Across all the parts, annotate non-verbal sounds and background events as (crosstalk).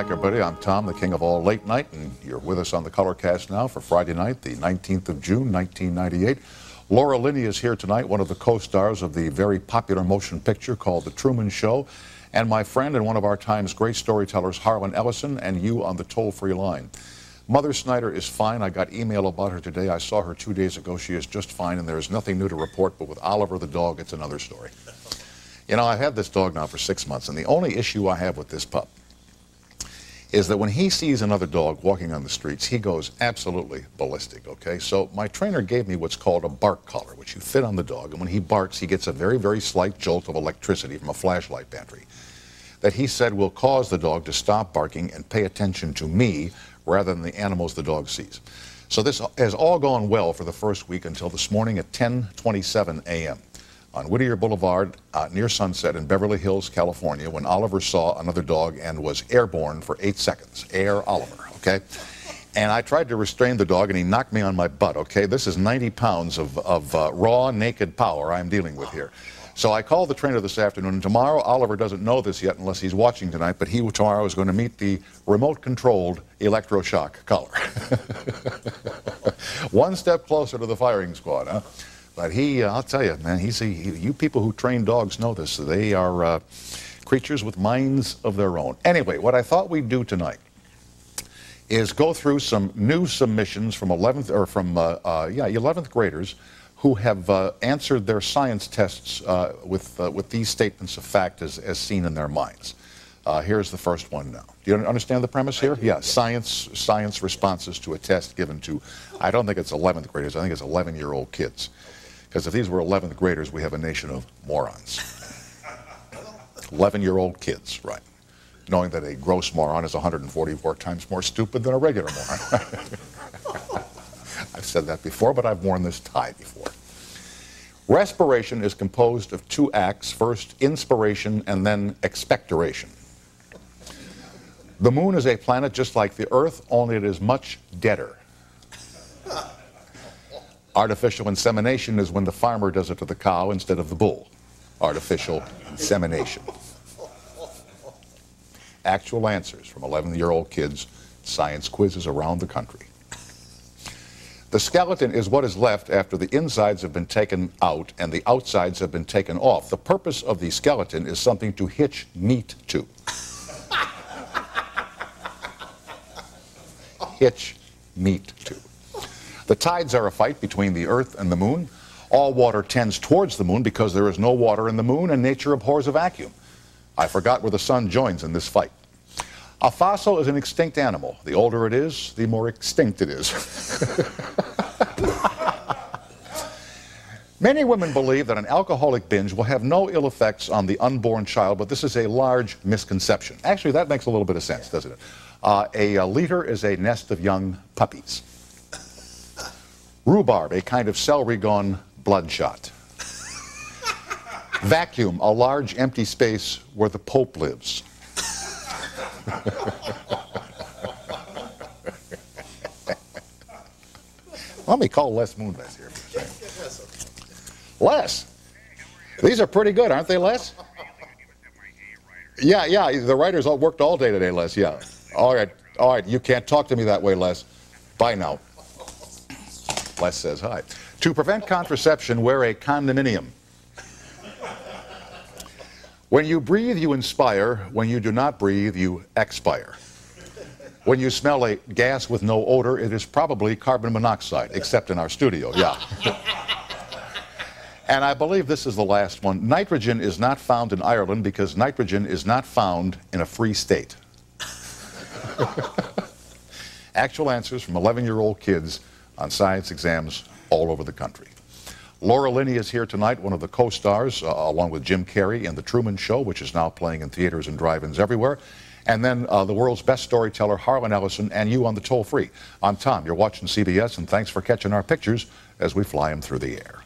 Back, everybody. I'm Tom, the king of all late night, and you're with us on the Colorcast now for Friday night, the 19th of June, 1998. Laura Linney is here tonight, one of the co-stars of the very popular motion picture called The Truman Show, and my friend and one of our time's great storytellers, Harlan Ellison, and you on the toll-free line. Mother Snyder is fine. I got email about her today. I saw her two days ago. She is just fine, and there is nothing new to report, but with Oliver the dog, it's another story. You know, I've had this dog now for six months, and the only issue I have with this pup is that when he sees another dog walking on the streets, he goes absolutely ballistic, okay? So my trainer gave me what's called a bark collar, which you fit on the dog, and when he barks, he gets a very, very slight jolt of electricity from a flashlight battery that he said will cause the dog to stop barking and pay attention to me rather than the animals the dog sees. So this has all gone well for the first week until this morning at 10:27 a.m on Whittier Boulevard uh, near Sunset in Beverly Hills, California, when Oliver saw another dog and was airborne for eight seconds. Air Oliver, okay? And I tried to restrain the dog, and he knocked me on my butt, okay? This is 90 pounds of, of uh, raw, naked power I'm dealing with here. So I called the trainer this afternoon, and tomorrow, Oliver doesn't know this yet unless he's watching tonight, but he tomorrow is going to meet the remote-controlled electroshock collar. (laughs) One step closer to the firing squad, huh? But he, uh, I'll tell you, man, he's a, he, you people who train dogs know this. They are uh, creatures with minds of their own. Anyway, what I thought we'd do tonight is go through some new submissions from 11th or from uh, uh yeah 11th graders who have uh, answered their science tests uh, with with these statements of fact as, as seen in their minds. here's the first one now. Do you understand the premise here? Yeah, science science responses to a test given to, I don't think it's 11th graders. I think it's 11 year old kids. Because if these were 11th graders, we have a nation of morons. 11 year old kids, right. Knowing that a gross moron is 144 times more stupid than a regular moron. (laughs) I've said that before, but I've worn this tie before. Respiration is composed of two acts first, inspiration, and then expectoration. The moon is a planet just like the Earth, only it is much deader. Artificial insemination is when the farmer does it to the cow instead of the bull. Artificial insemination. Actual answers from 11 year old kids, science quizzes around the country. The skeleton is what is left after the insides have been taken out and the outsides have been taken off. The purpose of the skeleton is something to hitch meat to. (laughs) hitch meat to. The tides are a fight between the Earth and the Moon. All water tends towards the Moon because there is no water in the Moon and nature abhors a vacuum. I forgot where the Sun joins in this fight. A fossil is an extinct animal. The older it is, the more extinct it is. (laughs) Many women believe that an alcoholic binge will have no ill effects on the unborn child, but this is a large misconception. Actually, that makes a little bit of sense, doesn't it? Uh, a, a liter is a nest of young puppies. Rhubarb, a kind of celery gone bloodshot. Vacuum, a large empty space where the Pope lives. Let me call Les Moonves here. Les, these are pretty good, aren't they, Les? Yeah, yeah, the writers all worked all day today, Les, yeah. All right, all right, you can't talk to me that way, Les. Bye now. Les says hi. To prevent contraception, wear a condominium. When you breathe, you inspire. When you do not breathe, you expire. When you smell a gas with no odor, it is probably carbon monoxide, except in our studio, yeah. (laughs) and I believe this is the last one. Nitrogen is not found in Ireland because nitrogen is not found in a free state. (laughs) Actual answers from 11 year old kids on science exams all over the country. Laura Linney is here tonight, one of the co-stars, uh, along with Jim Carrey in The Truman Show, which is now playing in theaters and drive-ins everywhere. And then uh, the world's best storyteller, Harlan Ellison, and you on the toll-free. I'm Tom. You're watching CBS, and thanks for catching our pictures as we fly them through the air.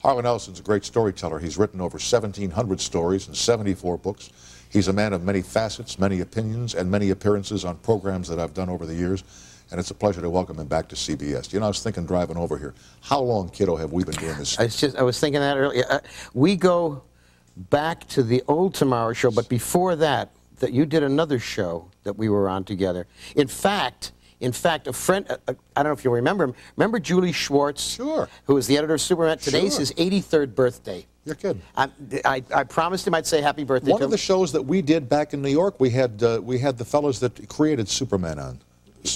Harlan Ellison's a great storyteller. He's written over 1,700 stories and 74 books. He's a man of many facets, many opinions, and many appearances on programs that I've done over the years. And it's a pleasure to welcome him back to CBS. You know, I was thinking driving over here, how long, kiddo, have we been doing this? I was just I was thinking that earlier. Uh, we go back to the old Tomorrow show, but before that, that you did another show that we were on together. In fact, in fact, a friend, uh, uh, I don't know if you remember him. Remember Julie Schwartz? Sure. Who was the editor of Superman? Today's Sure. his 83rd birthday. You're kidding. I, I, I promised him I'd say happy birthday One of him. the shows that we did back in New York, we had uh, we had the fellows that created Superman on.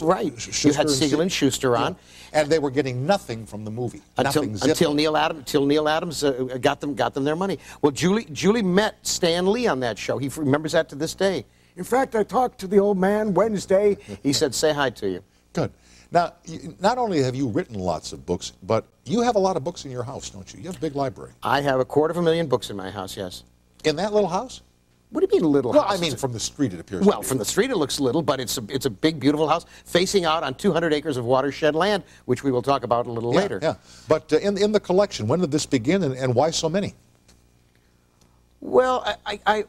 right. Sh- you had Shuster Siegel and Shuster on. Yeah. And they were getting nothing from the movie. Until, nothing, until Neal Adams, until Neal Adams uh, got them got them their money. Well, Julie Julie met Stan Lee on that show. He remembers that to this day. In fact, I talked to the old man Wednesday. He said, "Say hi to you." Good. Now, not only have you written lots of books, but you have a lot of books in your house, don't you? You have a big library. I have a quarter of a million books in my house. Yes. In that little house? What do you mean, little Well, house? I mean, from the street, it appears. well, from the street it looks little, but it's a, it's a big, beautiful house facing out on 200 acres of watershed land, which we will talk about a little yeah, later. Yeah. But uh, in, in the collection, when did this begin and, and why so many? Well, I, I, I,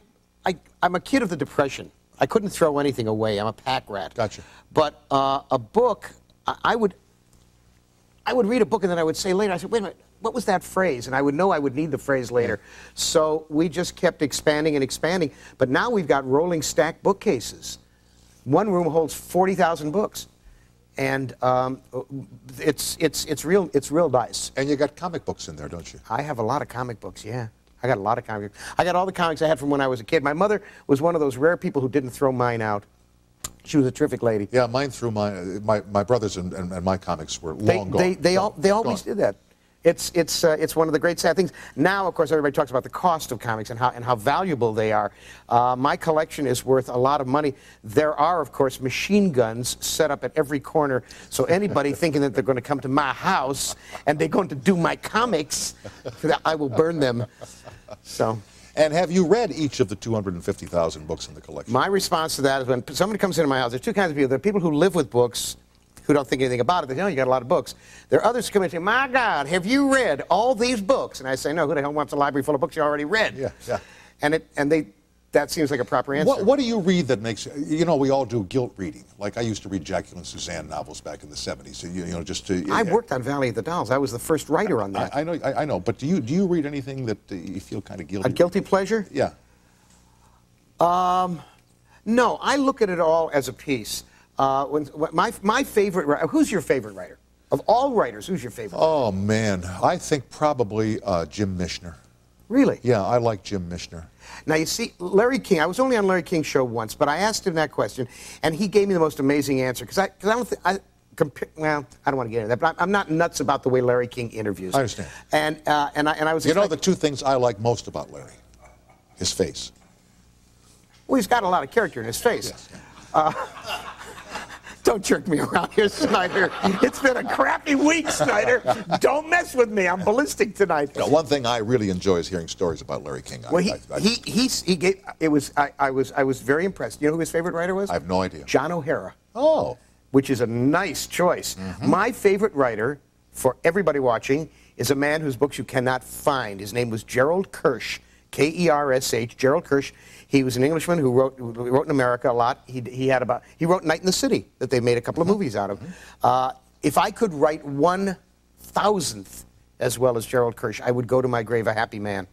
I, I'm a kid of the Depression. I couldn't throw anything away. I'm a pack rat. Gotcha. But uh, a book, I, I would, I would read a book and then I would say later, I said, wait a minute, what was that phrase? And I would know I would need the phrase later. So we just kept expanding and expanding. But now we've got rolling stack bookcases. One room holds 40,000 books. And um, it's, it's, it's, real, it's real dice. And you got comic books in there, don't you? I have a lot of comic books, yeah. I got a lot of comic books. I got all the comics I had from when I was a kid. My mother was one of those rare people who didn't throw mine out. She was a terrific lady. Yeah, mine threw my my, my brothers and, and, and my comics were They, long gone. they, they, all, they always gone. did that. It's, it's, uh, it's one of the great sad things. Now, of course, everybody talks about the cost of comics and how, and how valuable they are. Uh, my collection is worth a lot of money. There are, of course, machine guns set up at every corner. So anybody (laughs) thinking that they're going to come to my house and they're going to do my comics, I will burn them. So. And have you read each of the 250,000 books in the collection? My response to that is when somebody comes into my house, there's two kinds of people. There are people who live with books who don't think anything about it. They say, oh, you got a lot of books. There are others who come in and say, my God, have you read all these books? And I say, no, who the hell wants a library full of books you already read? Yeah, yeah. And, it, and they, that seems like a proper answer. What, what do you read that makes you know? We all do guilt reading. Like I used to read Jacqueline Susann novels back in the '70s. So you, you know, just to. I worked on Valley of the Dolls. I was the first writer on that. I, I know. I, I know. But do you do you read anything that uh, you feel kind of guilty? a guilty pleasure? Yeah. Um, No, I look at it all as a piece. Uh, when, when my, my favorite writer, who's your favorite writer? Of all writers, who's your favorite? Oh man, I think probably uh, Jim Michener. really? Yeah, I like Jim Michener. Now, you see, Larry King, I was only on Larry King's show once, but I asked him that question, and he gave me the most amazing answer. Because I, cause I don't think, I, compa- well, I don't want to get into that, but I'm, not nuts about the way Larry King interviews. I understand. And, uh, and, I, and I was You know the two things I like most about Larry? His face. Well, he's got a lot of character in his face. Yes. Don't jerk me around here, Snyder. it's been a crappy week, Snyder. Don't mess with me. I'm ballistic tonight. Now, one thing I really enjoy is hearing stories about Larry King. I- Well, he, I, I, he, he, he gave, it was, I, I, was, I was very impressed. Do you know who his favorite writer was? I have no idea. John O'Hara. Oh, which is a nice choice. Mm-hmm. My favorite writer for everybody watching is a man whose books you cannot find. His name was Gerald Kersh, K E R S H, Gerald Kersh. He was an Englishman who wrote, who wrote in America a lot. He, he had about he wrote Night in the City that they made a couple of movies out of. Uh, if I could write one thousandth as well as Gerald Kersh, I would go to my grave a happy man.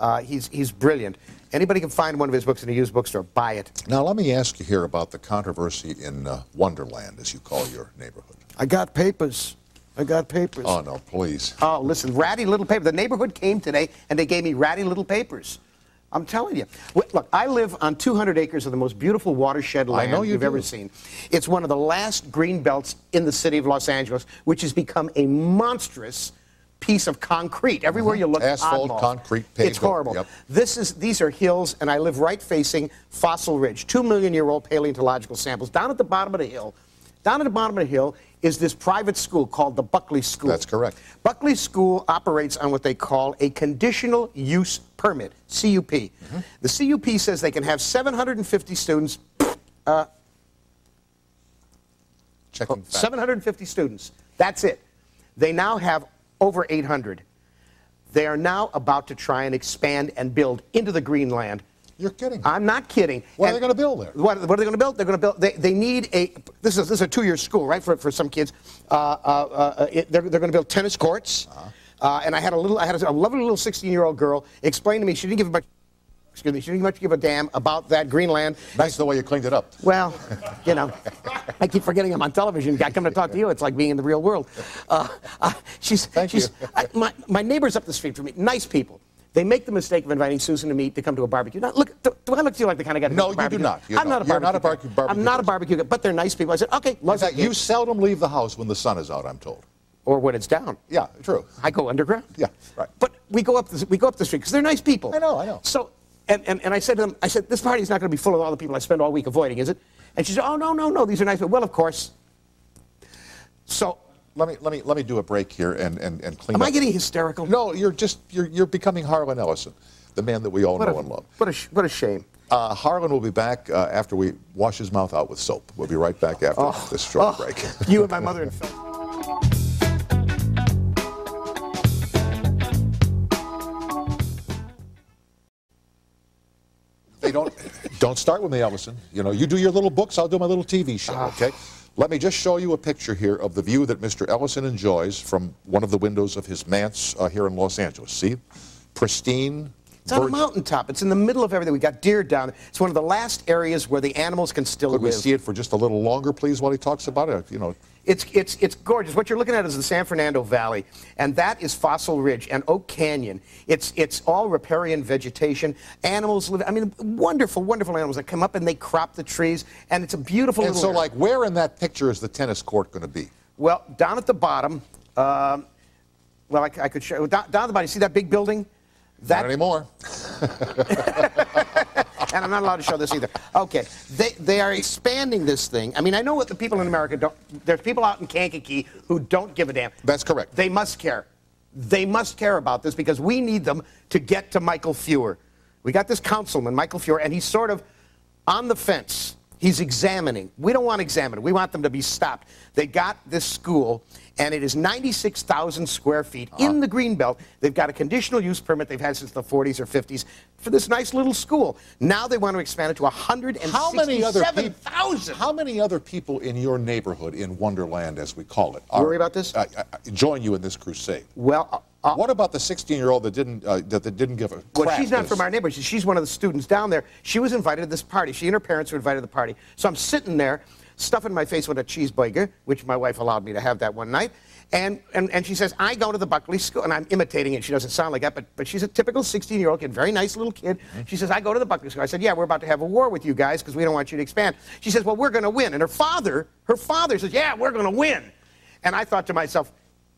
Uh, he's, he's brilliant. Anybody can find one of his books in a used bookstore. Buy it. now let me ask you here about the controversy in uh, Wonderland, as you call your neighborhood. I got papers. I got papers. Oh no, please. Oh, listen, ratty little paper. The neighborhood came today and they gave me ratty little papers. I'm telling you. Look, I live on 200 acres of the most beautiful watershed land know you you've do. ever seen. It's one of the last green belts in the city of Los Angeles, which has become a monstrous piece of concrete. Everywhere you look. Asphalt, oddballs. concrete, paved It's horrible. yep. This is these are hills, and I live right facing Fossil Ridge, two million year old paleontological samples. Down at the bottom of the hill, down at the bottom of the hill is this private school called the Buckley School. That's correct. Buckley School operates on what they call a conditional use permit, CUP. Mm-hmm. The CUP says they can have 750 students, Checking facts. 750 students. That's it. They now have over 800. They are now about to try and expand and build into the Greenland You're kidding. I'm not kidding. What are they gonna build there? What, what are they going to build? They're going to build. They, they need a. This is this is a two-year school, right? For, for some kids, uh, uh, uh, it, they're, they're going to build tennis courts. Uh-huh. uh and I had a little. I had a, lovely little 16-year-old girl explain to me she didn't give a much. Excuse me. She didn't much give a damn about that Greenland. Nice the way you cleaned it up. Well, you know, I keep forgetting I'm on television. I come to talk to you. It's like being in the real world. Uh, uh, she's, Thank she's, you. I, my, my neighbors up the street from me, nice people. They make the mistake of inviting Susan to meet to come to a barbecue. Now, look, do, do I look to you like the kind of guy No, you do not. You I'm not a don't. You're barbecue. not a barbecu- guy. barbecue I'm not a barbecue guy, but they're nice people. I said, okay, fact, you seldom leave the house when the sun is out, I'm told. or when it's down. Yeah, true. I go underground. Yeah, right. But we go up the, we go up the street because they're nice people. I know, I know. So, and, and, and I said to them, I said, this party's not going to be full of all the people I spend all week avoiding, is it? And she said, oh, no, no, no, these are nice people. Well, of course. So, Let me let me let me do a break here and and, and clean up. am up. I getting hysterical? No, you're just you're you're becoming Harlan Ellison, the man that we all What know a, and love. what a, what a shame. Uh, Harlan will be back uh, after we wash his mouth out with soap. We'll be right back after this short Oh, break. (laughs) you and my mother and Phil. They don't don't start with me, Ellison. You know, you do your little books, I'll do my little TV show, Ah. okay? Let me just show you a picture here of the view that Mr. Ellison enjoys from one of the windows of his manse uh, here in Los Angeles. See? Pristine. It's on a mountaintop. It's in the middle of everything. We got deer down there. It's one of the last areas where the animals can still Could we see it for just a little longer, please, while he talks about it? You know, It's, it's, it's gorgeous. What you're looking at is the San Fernando Valley, and that is Fossil Ridge and Oak Canyon. It's, it's all riparian vegetation. Animals live, I mean, wonderful, wonderful animals that come up and they crop the trees, and it's a beautiful and little so, area. like, where in that picture is the tennis court going to be? Well, down at the bottom, um, well, I could show down, down at the bottom, you see that big building? Not That, anymore. (laughs) (laughs) and I'm not allowed to show this either. Okay, they, they are expanding this thing. I mean, I know what the people in America don't, there's people out in Kankakee who don't give a damn. That's correct. They must care. They must care about this because we need them to get to Michael Feuer. We got this councilman, Michael Feuer, and he's sort of on the fence. He's examining. We don't want to examine. We want them to be stopped. They got this school, and it is 96,000 square feet Uh-huh. in the Greenbelt. They've got a conditional use permit they've had since the 40s or 50s for this nice little school. Now they want to expand it to How many other people? 167,000. How many other people in your neighborhood, in Wonderland, as we call it, are, Worry about this? Uh, uh, join you in this crusade? Well, uh, uh, what about the 16-year-old that didn't uh, that, that didn't give a Well, she's not from our neighborhood. She's one of the students down there. She was invited to this party. She and her parents were invited to the party. So I'm sitting there, stuffing my face with a cheeseburger, which my wife allowed me to have that one night. And, and, and she says, I go to the Buckley School. And I'm imitating it. She doesn't sound like that, but, but she's a typical 16 year old kid, very nice little kid. Mm-hmm. She says, I go to the Buckley School. I said, Yeah, we're about to have a war with you guys because we don't want you to expand. She says, Well, we're going to win. And her father, her father says, Yeah, we're going to win. And I thought to myself,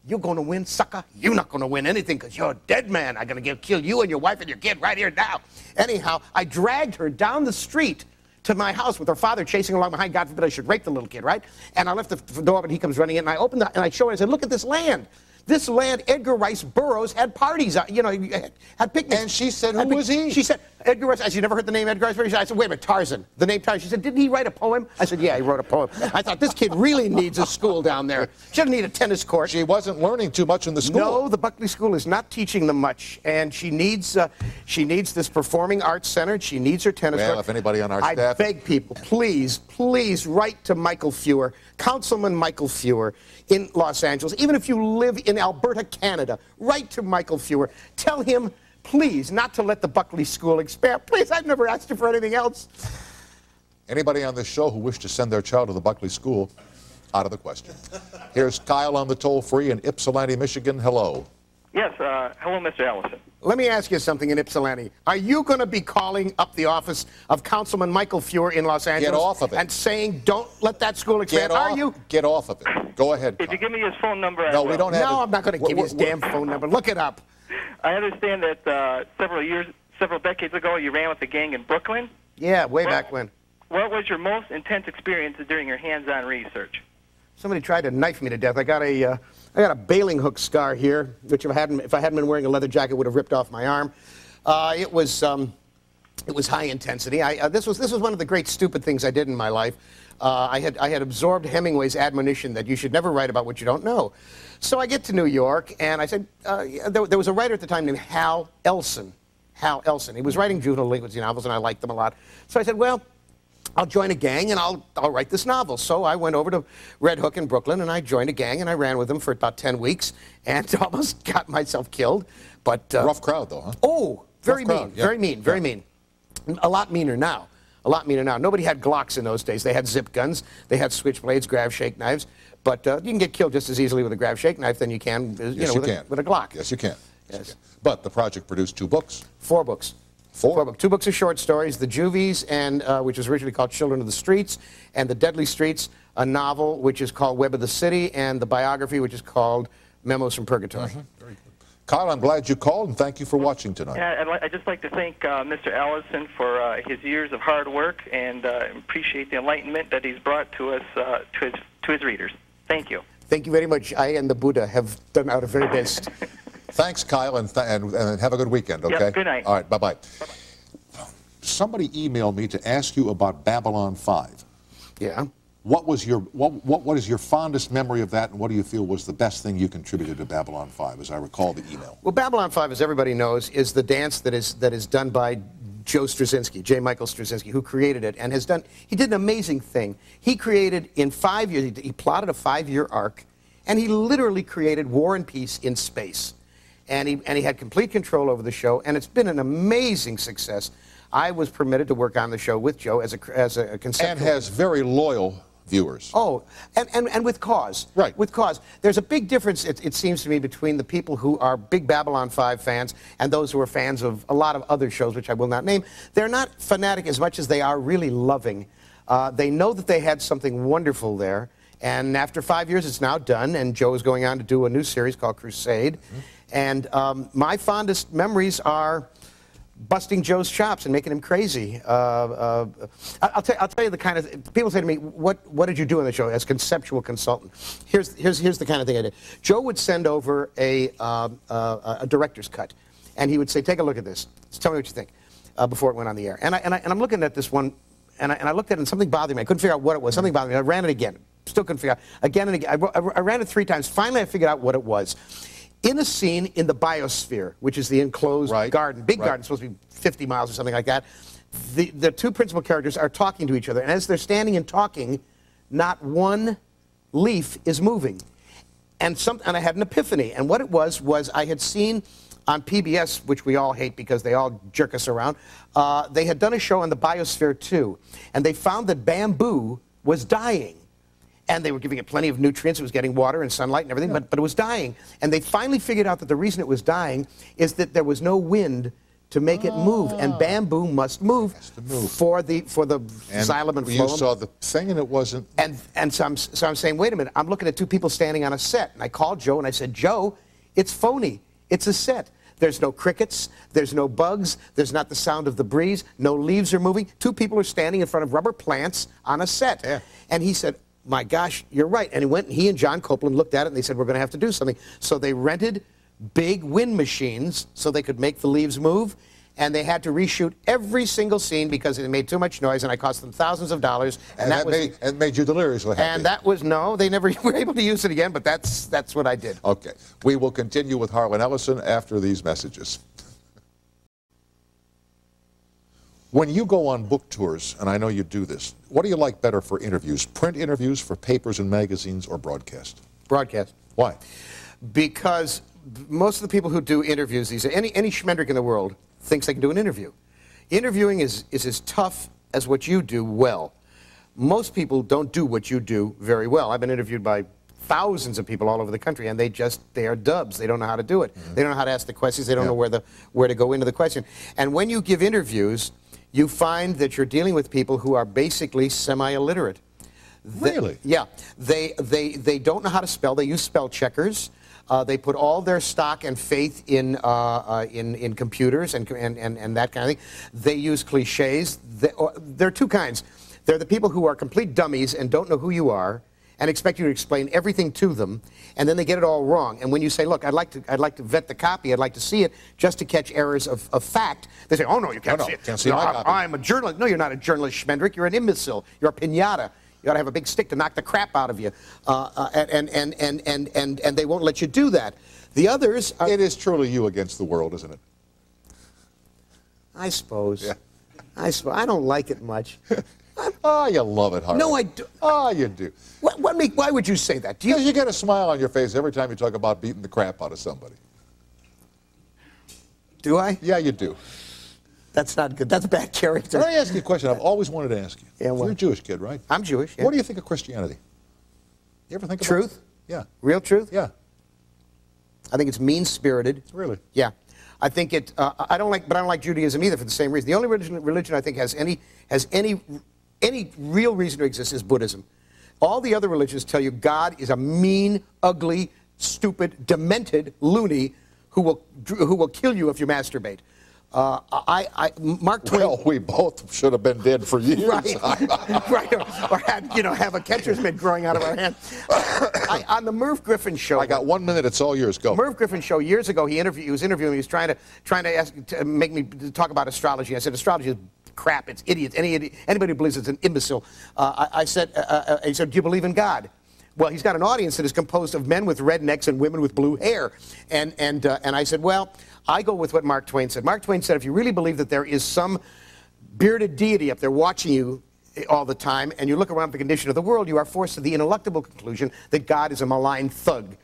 you're going to win, sucker. You're not going to win anything because you're a dead man. I'm going to kill you and your wife and your kid right here now. Anyhow, I dragged her down the street to my house with her father chasing along behind. God forbid I should rape the little kid, right? And I left the door open. He comes running in, and I opened the, and I show her. I said, "Look at this land. This land, Edgar Rice Burroughs had parties. uh, You know, had, had picnics." And she said, "Who was he?" She said, "Edgar Rice." I said, "You never heard the name Edgar Rice Burroughs?" I said, "Wait a minute, Tarzan. The name Tarzan." She said, "Didn't he write a poem?" I said, "Yeah, he wrote a poem." I thought this kid really needs a school down there. She doesn't need a tennis court. She wasn't learning too much in the school. No, the Buckley School is not teaching them much, and she needs uh, she needs this performing arts center. She needs her tennis. Well, court. if anybody on our I staff- beg people, please, please write to Michael Feuer, Councilman Michael Feuer in Los Angeles. Even if you live in Alberta, Canada, write to Michael Feuer. Tell him, please, not to let the Buckley School expand. Please, I've never asked you for anything else. Anybody on this show who wished to send their child to the Buckley School, out of the question. Here's Kyle on the toll free in Ypsilanti, Michigan. Hello. Yes, uh, hello, Mr. Allison. Let me ask you something in Ypsilanti. Are you going to be calling up the office of Councilman Michael Feuer in Los Angeles off of it. and saying, don't let that school expand? Get Are off, you? Get off of it. Go ahead. If you give me his phone number, I No, will. we don't have No, it. I'm not going to give you his We're- damn phone number. Look it up. I understand that uh, several years, several decades ago, you ran with a gang in Brooklyn. Yeah, way back when. What was your most intense experience during your hands-on research? Somebody tried to knife me to death. I got a, uh, I got a bailing hook scar here, which if I hadn't, if I hadn't been wearing a leather jacket, would have ripped off my arm. Uh, it was, um, it was high intensity. I, uh, this was, this was one of the great stupid things I did in my life. Uh, I had, I had absorbed Hemingway's admonition that you should never write about what you don't know. So I get to New York, and I said, uh, there, there was a writer at the time named Hal Elson. Hal Elson. He was writing juvenile delinquency novels, and I liked them a lot. So I said, well, I'll join a gang and I'll, I'll write this novel. So I went over to Red Hook in Brooklyn and I joined a gang and I ran with them for about 10 weeks and (laughs) almost got myself killed. But uh, Rough crowd, though, huh? Oh, very mean, yeah. very mean, very Yeah. mean. A lot meaner now. A lot meaner now. Nobody had Glocks in those days. They had zip guns, they had switchblades, grab shake knives. But uh, you can get killed just as easily with a grab shake knife than you can, uh, you Yes, know, you with, can. A, with a Glock. Yes, you can. Yes. you can. But the project produced two books. Four books. Four? books. Two books of short stories, The Juvies, and uh, which was originally called Children of the Streets, and The Deadly Streets, a novel which is called Web of the City, and the biography which is called Memos from Purgatory. Mm-hmm. Kyle, I'm glad you called, and thank you for watching tonight. Yeah, I'd, li- I'd just like to thank uh, Mr. Allison for uh, his years of hard work and uh, appreciate the enlightenment that he's brought to us, uh, to, his, to his readers. Thank you. Thank you very much. I and the Buddha have done our very best. (laughs) Thanks, Kyle, and, th- and, and have a good weekend, Yep, okay? good night. All right, bye-bye. Somebody emailed me to ask you about Babylon 5. yeah. What was your what, what what is your fondest memory of that, and what do you feel was the best thing you contributed to Babylon 5, as I recall the email? Well, Babylon 5, as everybody knows, is the dance that is, that is done by Joe Straczynski, J. Michael Straczynski, who created it and has done, he did an amazing thing. He created in five years, he, he plotted a five-year arc, and he literally created War and Peace in space. And he, and he had complete control over the show, and it's been an amazing success. I was permitted to work on the show with Joe as a, as a conceptual. And has very loyal viewers. Oh, and, and, and with cause. Right. With cause. There's a big difference, it, it seems to me, between the people who are big Babylon 5 fans and those who are fans of a lot of other shows, which I will not name. They're not fanatic as much as they are really loving. Uh, they know that they had something wonderful there. And after five years, it's now done, and Joe is going on to do a new series called Crusade. And um, my fondest memories are busting Joe's chops and making him crazy. Uh, uh, I'll, tell, I'll tell you the kind of people say to me, "What what did you do on the show as conceptual consultant?" Here's here's here's the kind of thing I did. Joe would send over a um, uh, a director's cut, and he would say, "Take a look at this. Just Tell me what you think." Uh, before it went on the air, and I, and I and I'm looking at this one, and I, and I looked at it and something bothered me. I couldn't figure out what it was. Something bothered me. I ran it again. Still couldn't figure out. Again and again. I, I, ran it three times. Finally, I figured out what it was. In a scene in the biosphere, which is the enclosed Right, garden, big right. garden, supposed to be 50 miles or something like that. The, the two principal characters are talking to each other, and as they're standing and talking, not one leaf is moving. And, some, and I had an epiphany, and what it was was I had seen on PBS, which we all hate because they all jerk us around, uh, they had done a show on the biosphere too, and they found that bamboo was dying and they were giving it plenty of nutrients. It was getting water and sunlight and everything, but, but it was dying. And they finally figured out that the reason it was dying is that there was no wind to make it move, and oh. bamboo must move, move. for the for the and xylem and phloem. you saw the thing, and it wasn't. And, and so, I'm, so I'm saying, wait a minute, I'm looking at two people standing on a set. And I called Joe and I said, Joe, it's phony. It's a set. There's no crickets, there's no bugs, there's not the sound of the breeze, no leaves are moving. Two people are standing in front of rubber plants on a set. Yeah. And he said, my gosh, you're right. And he went, he and John Copeland looked at it and they said, we're going to have to do something. So they rented big wind machines so they could make the leaves move. And they had to reshoot every single scene because it made too much noise and I cost them thousands of dollars. And, that, was, made, and made you deliriously happy. and that was no, they never (laughs) were able to use it again, but that's that's what I did. Okay. We will continue with Harlan Ellison after these messages. When you go on book tours, and I know you do this, what do you like better for interviews? Print interviews for papers and magazines or broadcast? Broadcast. Why? Because most of the people who do interviews these any any schmendrick in the world thinks they can do an interview. Interviewing is is as tough as what you do well. Most people don't do what you do very well. I've been interviewed by thousands of people all over the country and they just they are dubs they don't know how to do it mm-hmm. they don't know how to ask the questions they don't Yeah. know where the where to go into the question and when you give interviews you find that you're dealing with people who are basically semi-illiterate They- Really? yeah. They, they, they don't know how to spell. They use spell checkers. Uh, they put all their stock and faith in, uh, uh, in, in computers and, and, and, and that kind of thing. They use cliches. They, or, there are two kinds. There are the people who are complete dummies and don't know who you are and expect you to explain everything to them, and then they get it all wrong. And when you say, look, I'd like to, I'd like to vet the copy, I'd like to see it, just to catch errors of, of fact, they say, oh, no, you can't no, see it. can't see No, my I- copy." I'm a journalist. No, you're not a journalist, Schmendrick. You're an imbecile. You're a pinata. You ought to have a big stick to knock the crap out of you. Uh, uh, and, and, and, and, and, and they won't let you do that. The others are. It is truly you against the world, isn't it? I suppose. Yeah. I suppose. I don't like it much. (laughs) Oh, (laughs) you love it, Harley. No, I do- Oh, you do. What, what make, why would you say that? Do you? You, get a smile on your face every time you talk about beating the crap out of somebody. Do I? Yeah, you do. That's not good. That's bad character. Let me ask you a question I've always wanted to ask you. Yeah, what? You're a Jewish kid, right? I'm Jewish. yeah. What do you think of Christianity? You ever think about Truth? it? Yeah. Real truth? Yeah. I think it's mean spirited. Really? Yeah. I think it. Uh, I don't like, but I don't like Judaism either for the same reason. The only religion, religion I think has any has any any real reason to exist is Buddhism. All the other religions tell you God is a mean, ugly, stupid, demented loony who will who will kill you if you masturbate. Uh, I, I, Mark Twain. Well, we both should have been dead for years. Right, (laughs) right, or, or had you know have a catcher's mitt growing out of our hand. I, on the Merv Griffin show, I got one minute. It's all yours. Go. Merv Griffin show years ago. He interviewed. He was interviewing. me, He was trying to trying to, ask, to make me talk about astrology. I said astrology is crap. It's idiots. Any anybody who believes it's an imbecile. Uh, I, I said. Uh, uh, he said, "Do you believe in God?" Well, he's got an audience that is composed of men with red necks and women with blue hair. And and uh, and I said, well, I go with what Mark Twain said. Mark Twain said, if you really believe that there is some bearded deity up there watching you all the time, and you look around the condition of the world, you are forced to the ineluctable conclusion that God is a malign thug.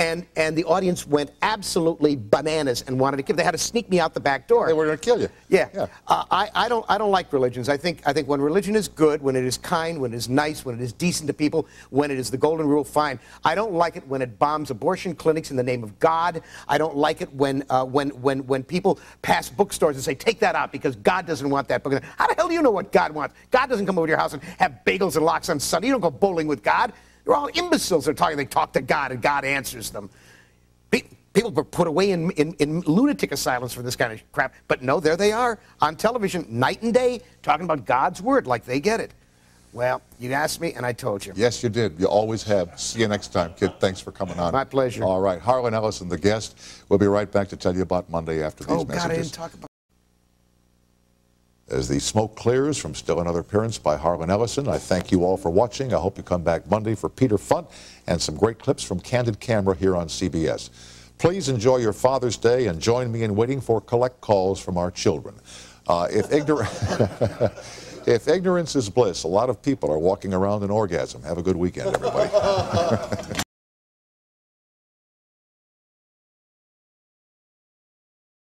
And, and the audience went absolutely bananas and wanted to kill. They had to sneak me out the back door. They were going to kill you. Yeah. Yeah. Uh, I, I, don't, I don't like religions. I think, I think when religion is good, when it is kind, when it is nice, when it is decent to people, when it is the golden rule, fine. I don't like it when it bombs abortion clinics in the name of God. I don't like it when, uh, when, when, when people pass bookstores and say, take that out because God doesn't want that book. How the hell do you know what God wants? God doesn't come over to your house and have bagels and lox on Sunday. You don't go bowling with God. They're all imbeciles. They're talking. They talk to God, and God answers them. People were put away in, in, in lunatic asylums for this kind of crap. But no, there they are on television, night and day, talking about God's word like they get it. Well, you asked me, and I told you. Yes, you did. You always have. See you next time, kid. Thanks for coming on. My pleasure. All right. Harlan Ellison, the guest. We'll be right back to tell you about Monday after these Oh, God, I messages. didn't talk about. As the smoke clears from Still Another Appearance by Harlan Ellison, I thank you all for watching. I hope you come back Monday for Peter Funt and some great clips from Candid Camera here on CBS. Please enjoy your Father's Day and join me in waiting for collect calls from our children. Uh, if, ignor- (laughs) if ignorance is bliss, a lot of people are walking around in orgasm. Have a good weekend, everybody. (laughs)